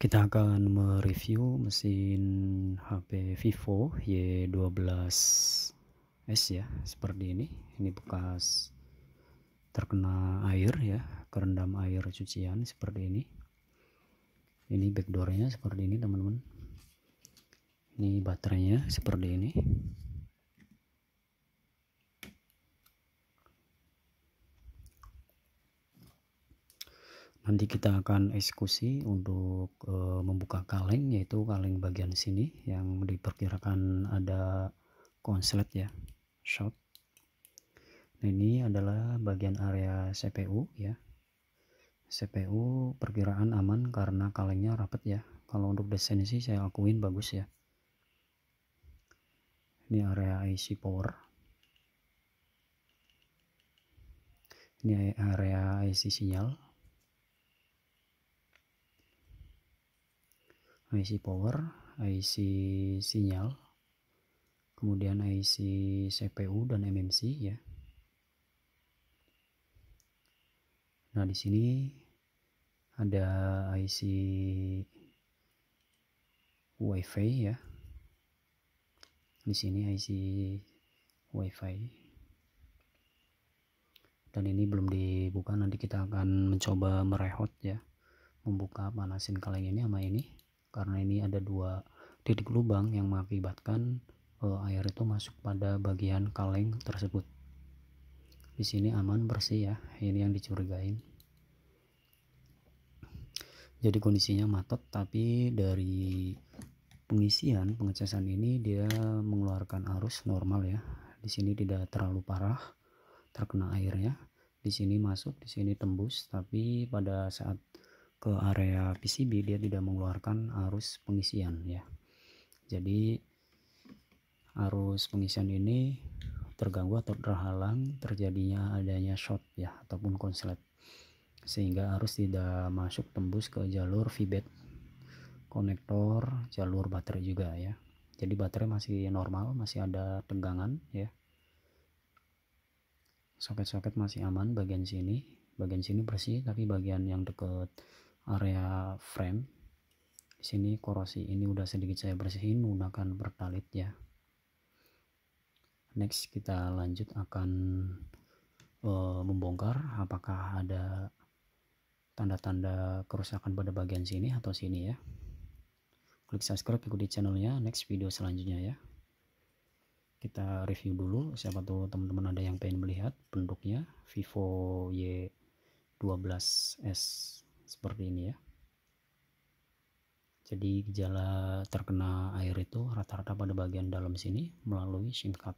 kita akan mereview mesin HP Vivo Y12s ya seperti ini. Ini bekas terkena air ya kerendam air cucian seperti ini. Ini backdoornya seperti ini teman-teman. Ini baterainya seperti ini nanti kita akan eksekusi untuk e, membuka kaleng yaitu kaleng bagian sini yang diperkirakan ada konslet ya short nah ini adalah bagian area CPU ya. CPU perkiraan aman karena kalengnya rapat ya. Kalau untuk desain sih saya akuin bagus ya. Ini area IC power. Ini area IC sinyal IC power, IC sinyal, kemudian IC CPU dan MMC ya. Nah, di sini ada IC WiFi ya. Di sini IC WiFi. Dan ini belum dibuka, nanti kita akan mencoba merehot ya. Membuka panasin kaleng ini sama ini karena ini ada dua titik lubang yang mengakibatkan uh, air itu masuk pada bagian kaleng tersebut. Di sini aman bersih ya. Ini yang dicurigain. Jadi kondisinya matot tapi dari pengisian pengecasan ini dia mengeluarkan arus normal ya. Di sini tidak terlalu parah terkena airnya. Di sini masuk di sini tembus tapi pada saat ke area PCB dia tidak mengeluarkan arus pengisian ya. Jadi arus pengisian ini terganggu atau terhalang terjadinya adanya short ya ataupun konslet. Sehingga arus tidak masuk tembus ke jalur VBAT konektor jalur baterai juga ya. Jadi baterai masih normal masih ada tegangan ya. Soket-soket masih aman bagian sini. Bagian sini bersih tapi bagian yang dekat area frame. Di sini korosi ini udah sedikit saya bersihin menggunakan pertalit ya. Next kita lanjut akan uh, membongkar apakah ada tanda-tanda kerusakan pada bagian sini atau sini ya. Klik subscribe ikuti channelnya. Next video selanjutnya ya. Kita review dulu. Siapa tahu teman-teman ada yang pengen melihat bentuknya. Vivo Y12s seperti ini ya. Jadi gejala terkena air itu rata-rata pada bagian dalam sini melalui card